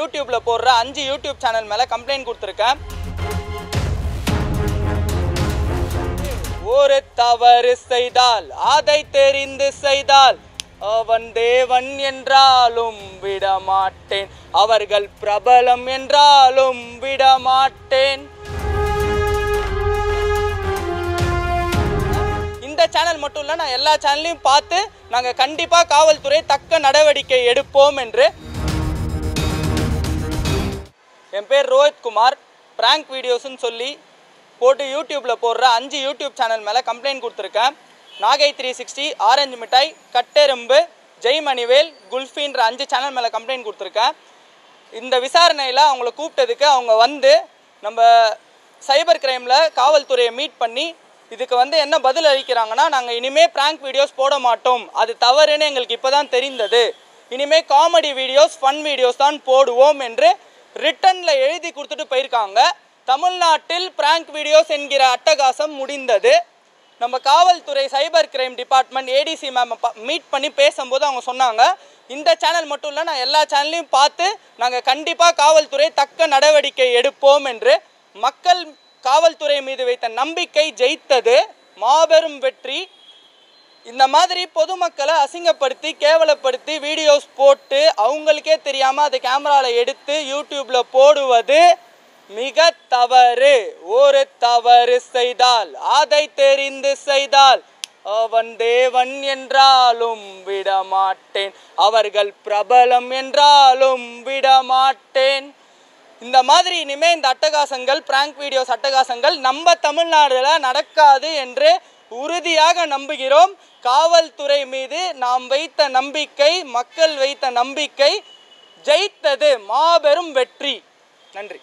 யூடியூப்ல போடுற அஞ்சு யூடியூப் சேனல் மேல கம்ப்ளைண்ட் கொடுத்துருக்கேன். ஒரு தவறு செய்தால் அதை தெரிந்து செய்தால் அவன் தேவன் என்றாலும் விடமாட்டேன். அவர்கள் பிரபலம் என்றாலும் விடமாட்டேன். இந்த சேனல் மட்டும் இல்லை நான் எல்லா சேனலையும் பார்த்து நாங்கள் கண்டிப்பாக காவல்துறை தக்க நடவடிக்கை எடுப்போம் என்று என் பேர் ரோஹித் குமார். பிராங்க் வீடியோஸ்னு சொல்லி போட்டு யூடியூப்பில் போடுற அஞ்சு யூடியூப் சேனல் மேலே கம்ப்ளைண்ட் கொடுத்துருக்கேன். நாகை த்ரீ சிக்ஸ்டி ஆரஞ்சு மிட்டாய் கட்டெரும்பு ஜெய் மணிவேல் குல்ஃபின்ற அஞ்சு சேனல் மேலே கம்ப்ளைண்ட் கொடுத்துருக்கேன். இந்த விசாரணையில் அவங்கள கூப்பிட்டதுக்கு அவங்க வந்து நம்ம சைபர் கிரைமில் காவல்துறையை மீட் பண்ணி இதுக்கு வந்து என்ன பதில் அளிக்கிறாங்கன்னா நாங்கள் இனிமேல் ப்ராங்க் வீடியோஸ் போட மாட்டோம். அது தவறுன்னு எங்களுக்கு இப்போ தான் தெரிந்தது. இனிமேல் காமெடி வீடியோஸ் ஃபன் வீடியோஸ் தான் போடுவோம் என்று ரிட்டனில் எழுதி கொடுத்துட்டு போயிருக்காங்க. தமிழ்நாட்டில் பிராங்க் வீடியோஸ் என்கிற அட்டகாசம் முடிந்தது. நம்ம காவல்துறை cyber crime department ADC ma'am meet பண்ணி பேசும்போது அவங்க சொன்னாங்க. இந்த சேனல் மட்டும் இல்லை நான் எல்லா சேனல்லையும் பார்த்து நாங்கள் கண்டிப்பாக காவல்துறை தக்க நடவடிக்கை எடுப்போம் என்று மக்கள் காவல்துறை மீது வைத்த நம்பிக்கை ஜெயித்தது. மாபெரும் வெற்றி இந்த மாதிரி பொதுமக்களை அசிங்கப்படுத்தி கேவலப்படுத்தி வீடியோஸ் போட்டு அவங்களுக்கே தெரியாமல் அதை கேமராவில் எடுத்து யூடியூப்பில் போடுவது மிக தவறு. ஒரு தவறு செய்தால் அதை தெரிந்து செய்தால் அவன் தேவன் என்றாலும் விடமாட்டேன். அவர்கள் பிரபலம் என்றாலும் விடமாட்டேன். இந்த மாதிரி இனிமே இந்த அட்டகாசங்கள் பிராங்க் வீடியோஸ் அட்டகாசங்கள் நம்ம தமிழ்நாடுல நடக்காது என்று உறுதியாக நம்புகிறோம். காவல்துறை மீது நாம் வைத்த நம்பிக்கை மக்கள் வைத்த நம்பிக்கை ஜெயித்தது. மாபெரும் வெற்றி. நன்றி.